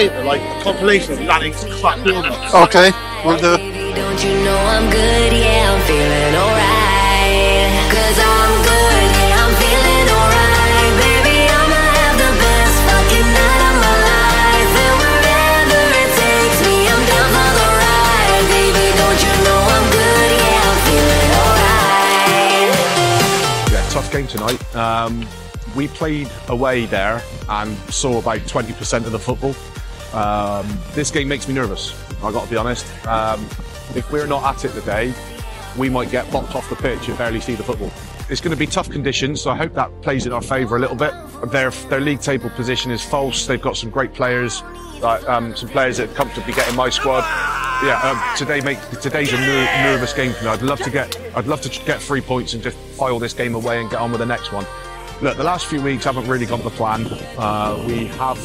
your like a compilation of Lanning's crap warm-ups. Okay, we'll do. Don't you know I'm good? Yeah, I'm feeling alright. Cause I'm good, yeah, I'm feeling alright. Baby, I'ma have the best fucking night of my life. And wherever it takes me, I'm down for the ride. Baby, don't you know I'm good? Yeah, I'm feeling alright. Yeah, tough game tonight. Um, we played away there and saw about 20% of the football. Um, this game makes me nervous, i got to be honest. Um, if we're not at it today, we might get bopped off the pitch and barely see the football. It's going to be tough conditions, so I hope that plays in our favour a little bit. Their, their league table position is false. They've got some great players, like, um, some players that comfortably get in my squad. Yeah, um, today make today's a ner- nervous game for me. I'd love to get I'd love to get three points and just file this game away and get on with the next one. Look, the last few weeks haven't really gone to plan. Uh, we have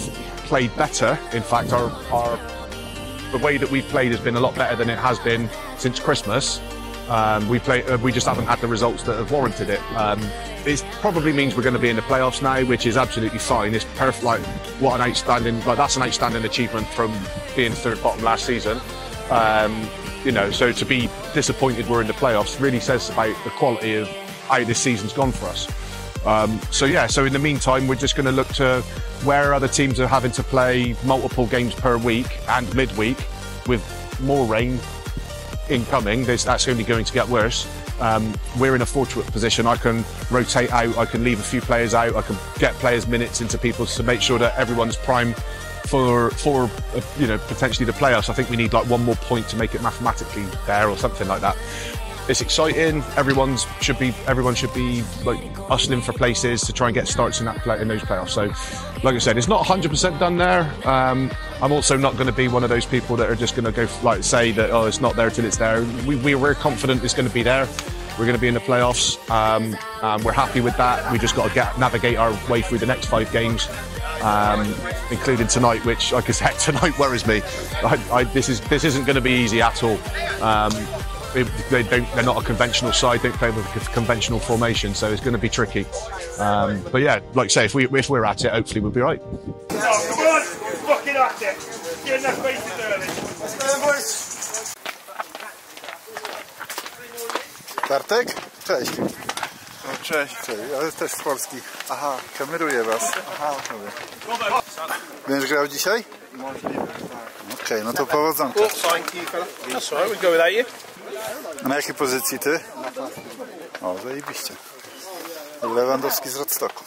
played better. In fact, our, our the way that we've played has been a lot better than it has been since Christmas. Um, we play, uh, we just haven't had the results that have warranted it. Um, it probably means we're going to be in the playoffs now, which is absolutely fine. It's perfect. Like what an outstanding, like that's an outstanding achievement from being third bottom last season. Um, you know, so to be disappointed we're in the playoffs really says about the quality of how this season's gone for us. Um, so yeah, so in the meantime, we're just going to look to where other teams are having to play multiple games per week and midweek with more rain incoming. This, that's only going to get worse. Um, we're in a fortunate position. I can rotate out. I can leave a few players out. I can get players minutes into people to make sure that everyone's prime for for uh, you know potentially the playoffs. I think we need like one more point to make it mathematically there or something like that it's exciting. Everyone's should be everyone should be like hustling for places to try and get starts in that in those playoffs. So, like I said, it's not 100% done there. Um, I'm also not going to be one of those people that are just going to go like say that oh it's not there till it's there. We, we we're confident it's going to be there. We're going to be in the playoffs. Um, and we're happy with that. We just got to get navigate our way through the next five games. Um, including tonight, which, like I said, tonight worries me. I, I, this is this isn't going to be easy at all. They don't, they're not a conventional side. They don't play with a conventional formation, so it's going to be tricky. Um, but yeah, like I say, if we if we're at it, hopefully we'll be right. come on, fucking at it. Get in that face early. Bartek? Cześć. No, cześć. Cześć, ale też z Polski. Aha, kameruję was. Aha, dobra. Będziesz grał dzisiaj? Możliwe, tak. Okej, no to powodzonka. Thank you, fella. That's all right, we'll go without you. Na jakiej pozycji ty? O, zajebiście. Lewandowski z Rodstocku.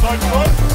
9-0.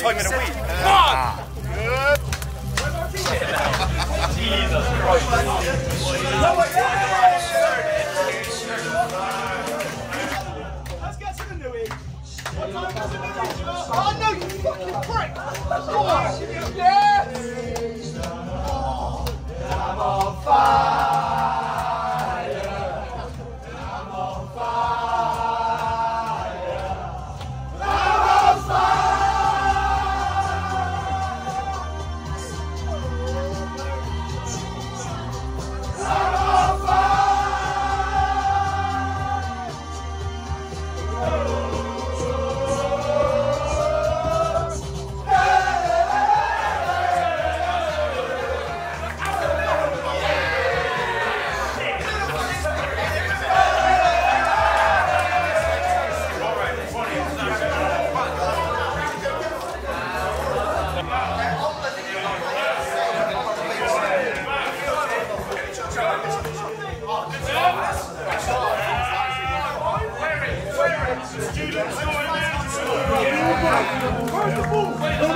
time in a week. Come on! Ah. Jesus Christ. move.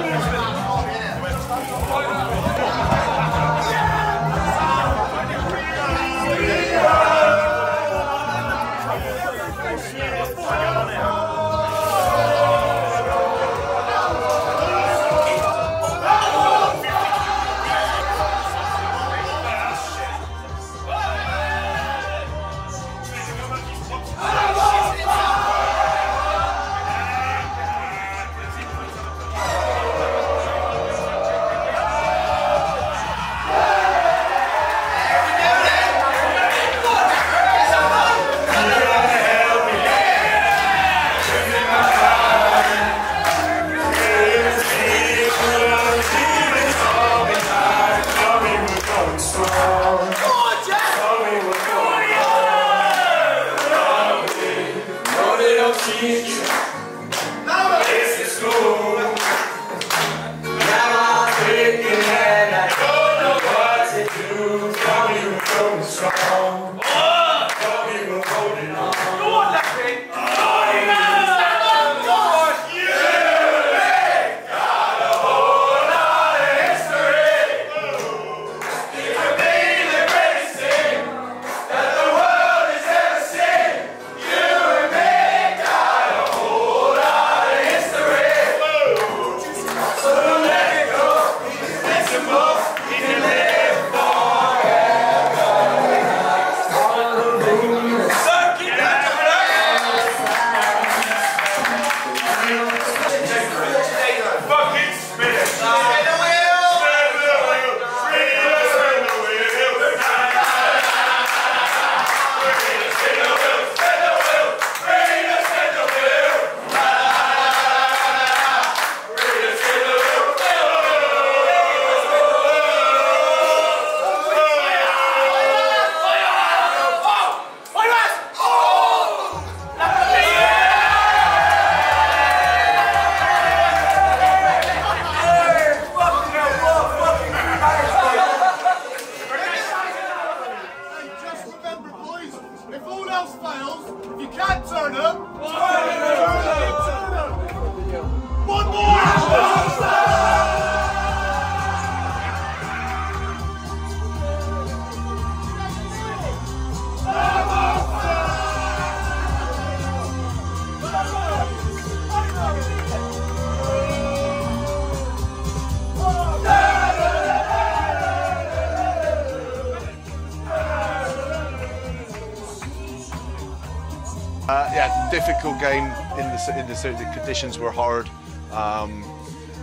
Difficult game in the in the, the conditions were hard. Um,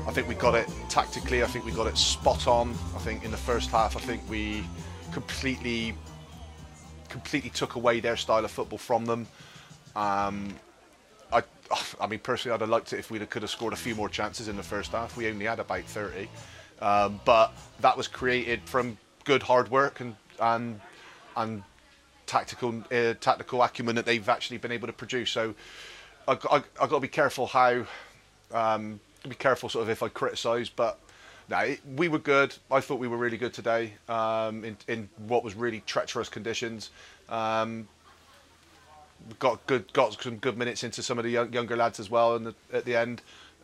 I think we got it tactically. I think we got it spot on. I think in the first half, I think we completely completely took away their style of football from them. Um, I, I mean, personally, I'd have liked it if we could have scored a few more chances in the first half. We only had about 30, um, but that was created from good hard work and and and tactical uh, tactical acumen that they've actually been able to produce. So I've got to be careful how um, be careful sort of if I criticise, but no, we were good. I thought we were really good today um, in in what was really treacherous conditions. Um, got good got some good minutes into some of the young, younger lads as well the, at the end.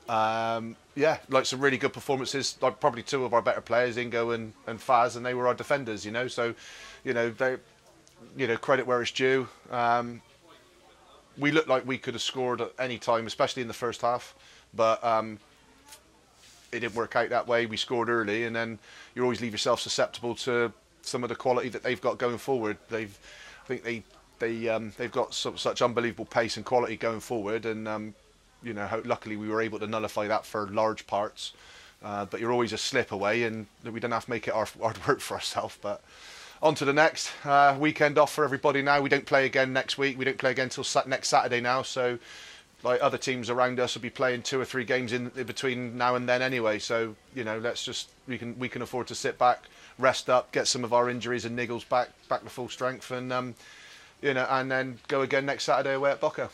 Um, yeah, like some really good performances. Like probably two of our better players, Ingo and, and Faz, and they were our defenders. You know, so you know they, you know, credit where it's due. Um, we looked like we could have scored at any time, especially in the first half, but um, it didn't work out that way. We scored early, and then you always leave yourself susceptible to some of the quality that they've got going forward. They've, I think they they um, they've got so, such unbelievable pace and quality going forward, and um, you know, how, luckily we were able to nullify that for large parts. Uh, but you're always a slip away, and we don't have to make it our hard work for ourselves. But on to the next uh, weekend off for everybody. Now we don't play again next week. We don't play again until next Saturday now. So, like other teams around us will be playing two or three games in, in between now and then anyway. So you know, let's just we can we can afford to sit back, rest up, get some of our injuries and niggles back back to full strength, and um, you know, and then go again next Saturday away at Boca.